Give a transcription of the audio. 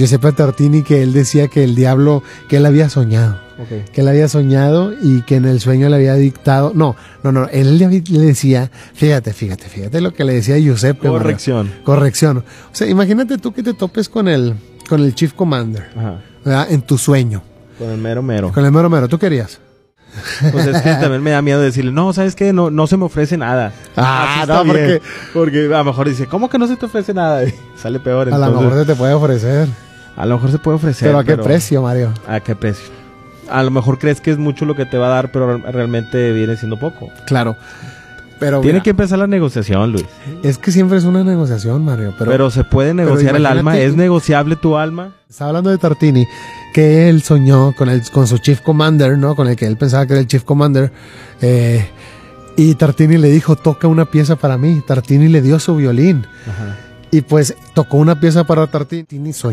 Giuseppe Tartini que él decía que el diablo, que él había soñado, que él había soñado y que en el sueño le había dictado, no, no, no, él le, decía, fíjate, fíjate, fíjate lo que le decía Giuseppe. Mario. Corrección. Corrección. O sea, imagínate tú que te topes con el, con el Chief Commander, Ajá. ¿verdad? En tu sueño, Con el mero mero. con el mero mero, ¿tú querías? Pues es que también me da miedo decirle, no, ¿sabes qué? No, no se me ofrece nada. Ah, no, porque-. Porque a lo mejor dice, ¿cómo que no se te ofrece nada? Y sale peor. A lo mejor se te puede ofrecer. A lo mejor se puede ofrecer. pero ¿a qué precio, Mario? ¿A qué precio? A lo mejor crees que es mucho lo que te va a dar, pero realmente viene siendo poco. Claro. Pero Tiene mira, que empezar la negociación, Luis. es que siempre es una negociación, Mario. Pero, Pero, se puede negociar el alma. ¿Es negociable tu alma? Estaba hablando de Tartini, que él soñó con, el, con su Chief Commander, ¿no? Con el que él pensaba que era el Chief Commander. eh, y Tartini le dijo, toca una pieza para mí. Tartini le dio su violín. Ajá. Y pues tocó una pieza para Tartini. Tartini soñó